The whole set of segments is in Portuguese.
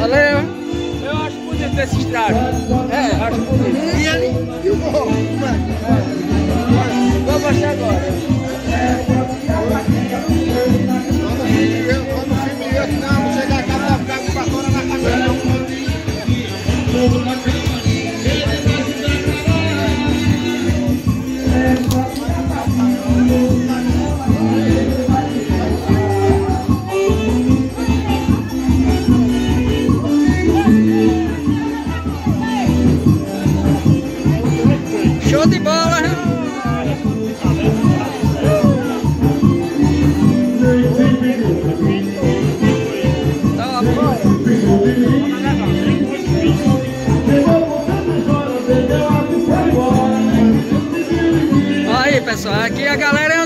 Valeu. Eu acho bonito esse trajes. É. Acho bonito. E ele? E o morro? É? Vou mostrar agora. Quando o filme, quando o filme ia, não, chegar cá pra ficar com vassoura na cabeça, Show de bola. Top. Aí pessoal, aqui a galera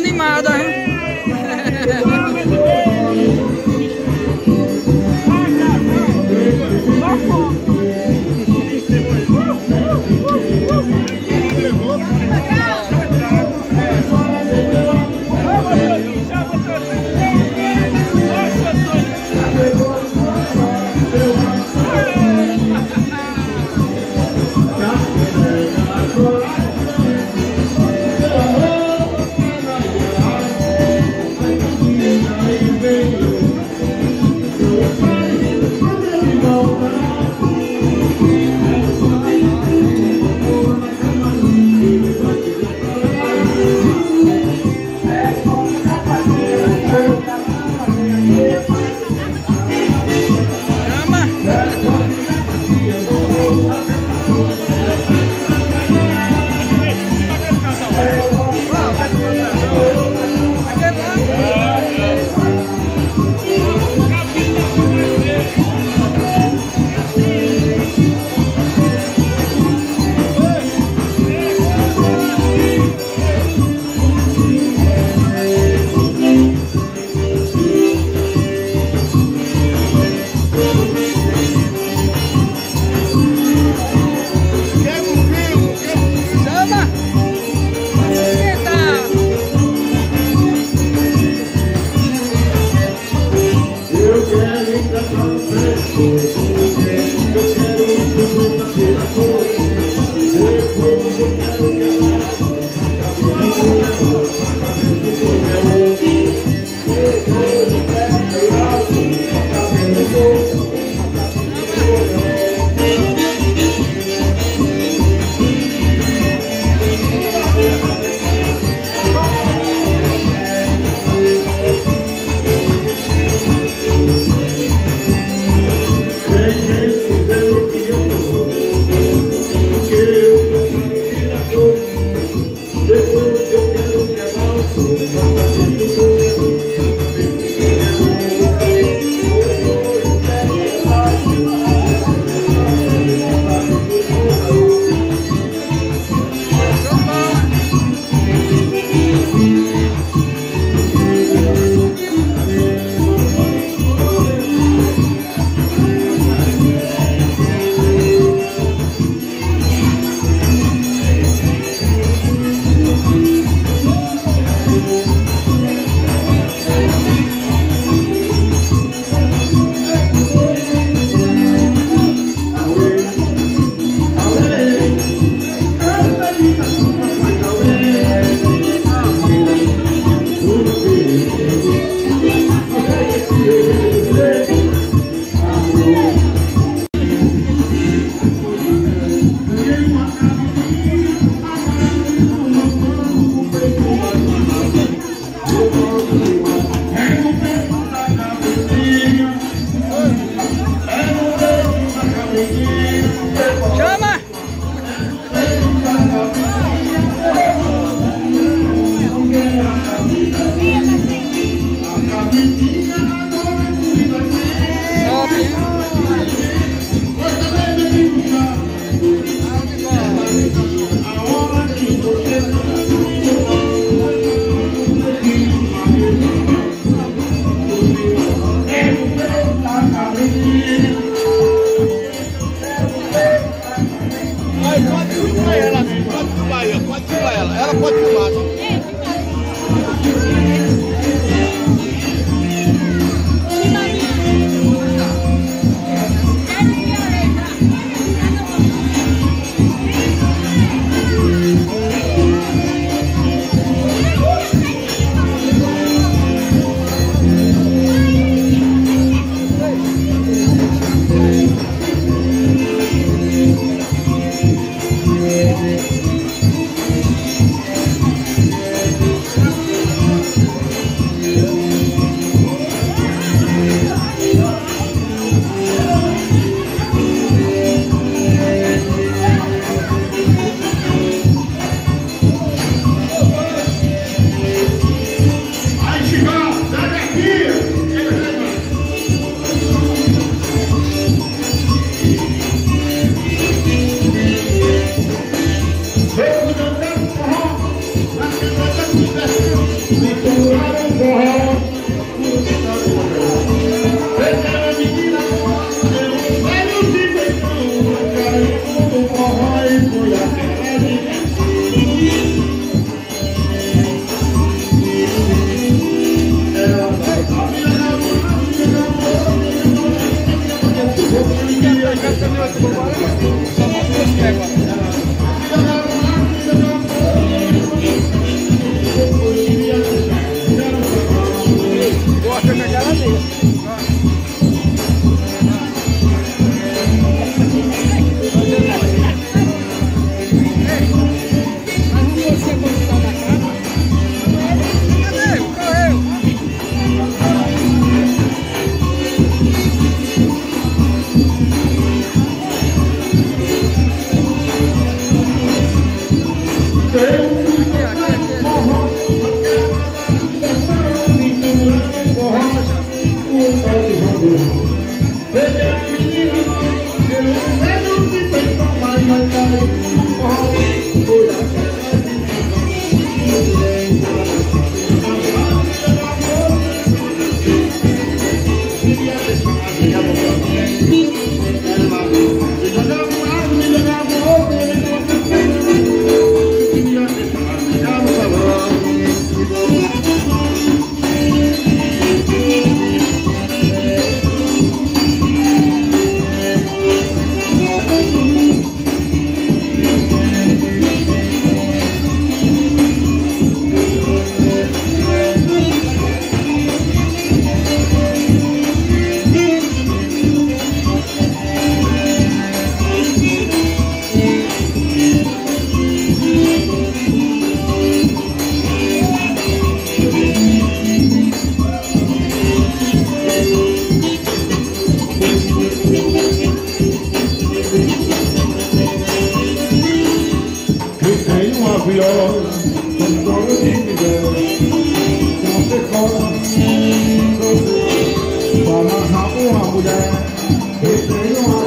ऊहा बुझाए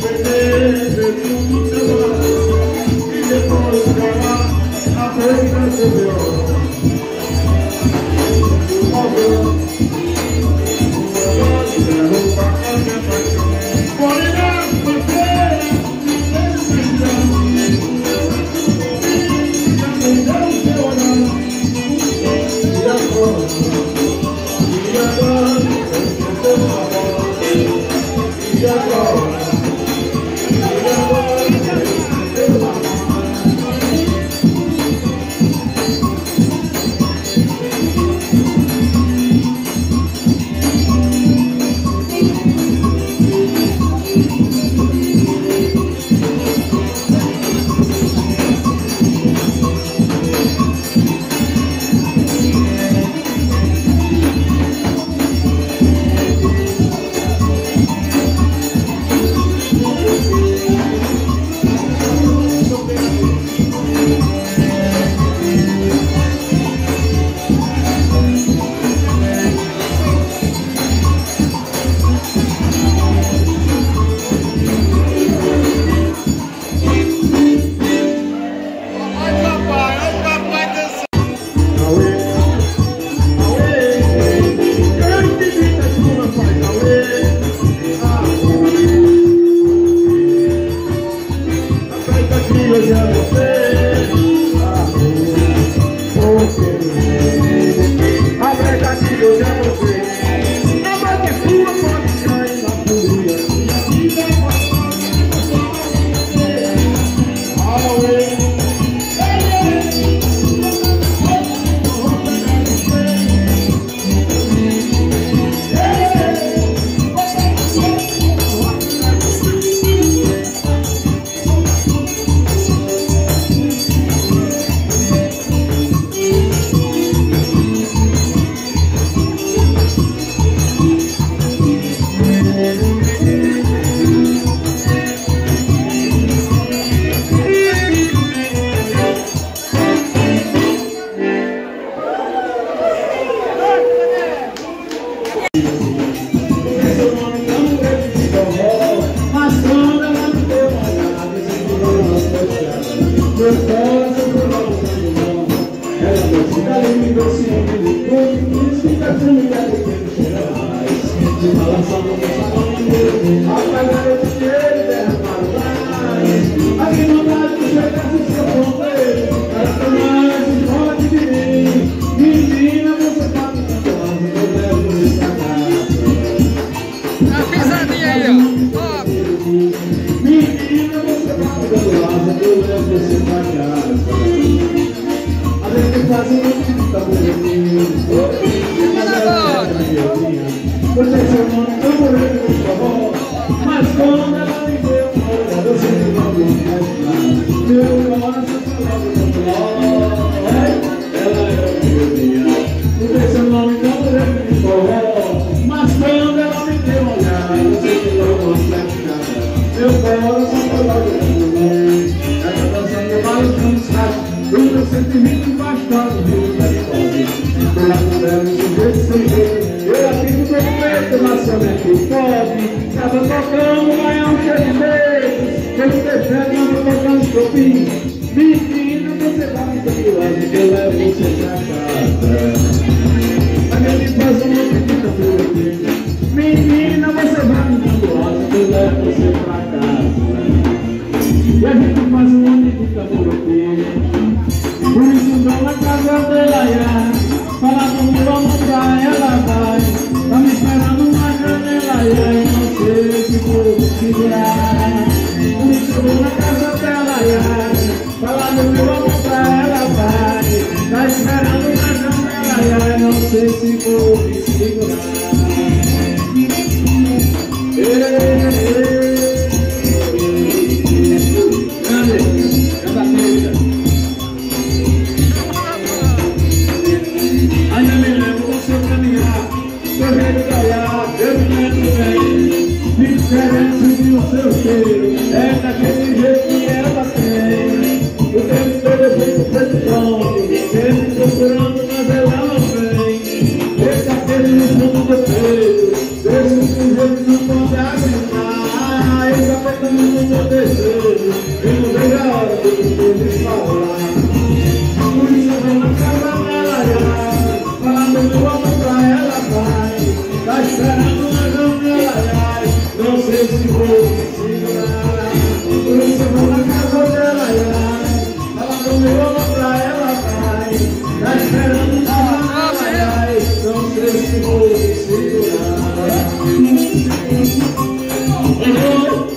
perder de tu Deus é Deus. Gracias. ai, não sei se vou me segurar. Ei, Mm-hmm.